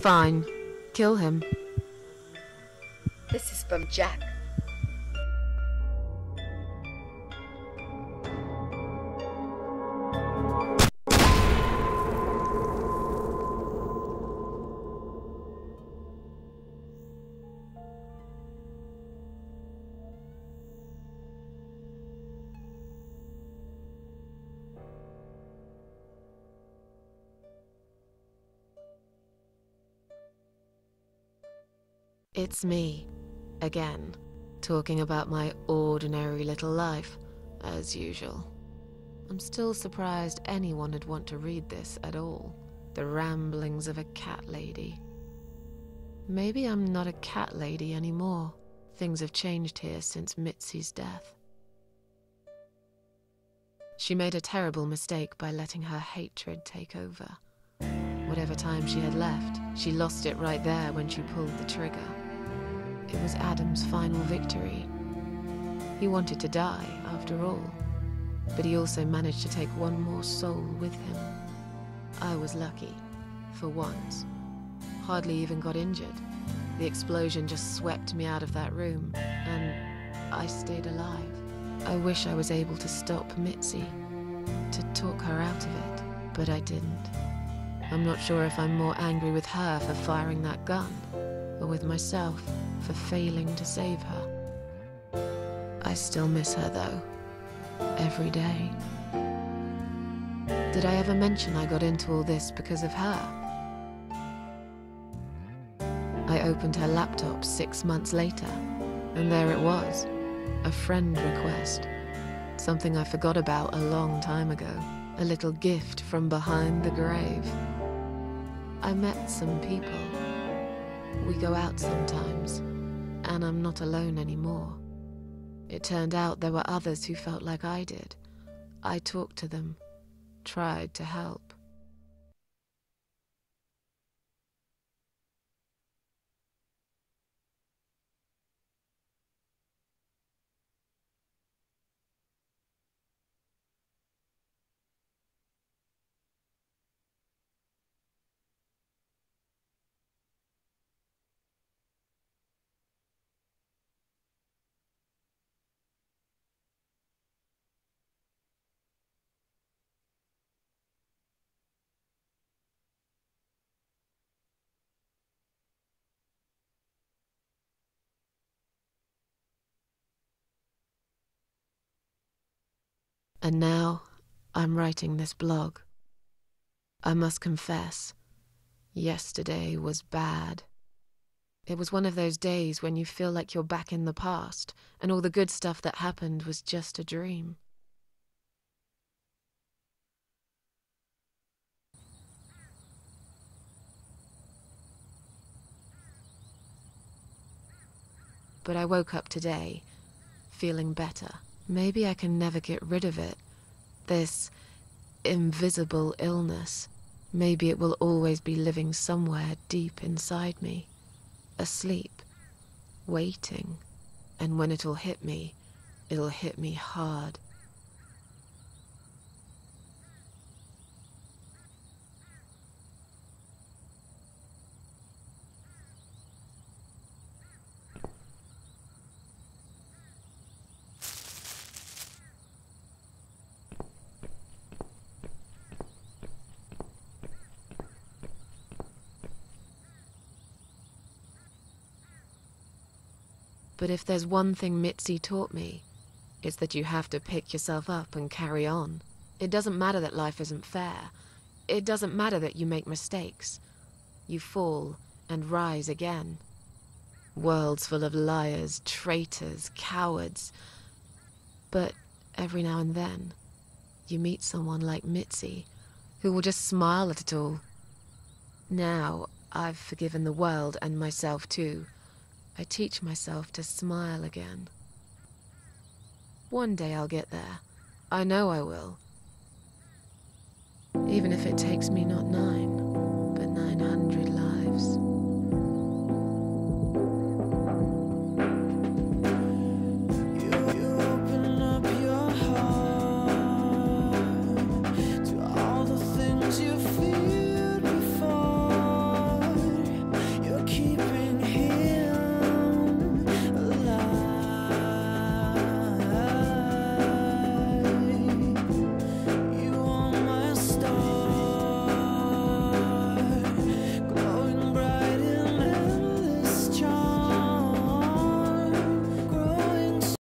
Fine. Kill him. This is from Jack. It's me, again, talking about my ordinary little life, as usual. I'm still surprised anyone would want to read this at all. The ramblings of a cat lady. Maybe I'm not a cat lady anymore. Things have changed here since Mitzi's death. She made a terrible mistake by letting her hatred take over. Whatever time she had left, she lost it right there when she pulled the trigger. It was Adam's final victory. He wanted to die, after all, but he also managed to take one more soul with him. I was lucky, for once. Hardly even got injured. The explosion just swept me out of that room, and I stayed alive. I wish I was able to stop Mitzi, to talk her out of it, but I didn't. I'm not sure if I'm more angry with her for firing that gun, or with myself for failing to save her. I still miss her though, every day. Did I ever mention I got into all this because of her? I opened her laptop six months later, and there it was a friend request. Something I forgot about a long time ago. A little gift from behind the grave. I met some people. We go out sometimes, and I'm not alone anymore. It turned out there were others who felt like I did. I talked to them, tried to help. And now I'm writing this blog. I must confess, yesterday was bad. It was one of those days when you feel like you're back in the past and all the good stuff that happened was just a dream. But I woke up today, feeling better. Maybe I can never get rid of it. This invisible illness. Maybe it will always be living somewhere deep inside me, asleep, waiting. And when it'll hit me, it'll hit me hard. But if there's one thing Mitzi taught me, it's that you have to pick yourself up and carry on. It doesn't matter that life isn't fair. It doesn't matter that you make mistakes. You fall and rise again. Worlds full of liars, traitors, cowards. But every now and then, you meet someone like Mitzi, who will just smile at it all. Now, I've forgiven the world and myself too. I teach myself to smile again. One day I'll get there. I know I will. Even if it takes me not nine, but 900 lives.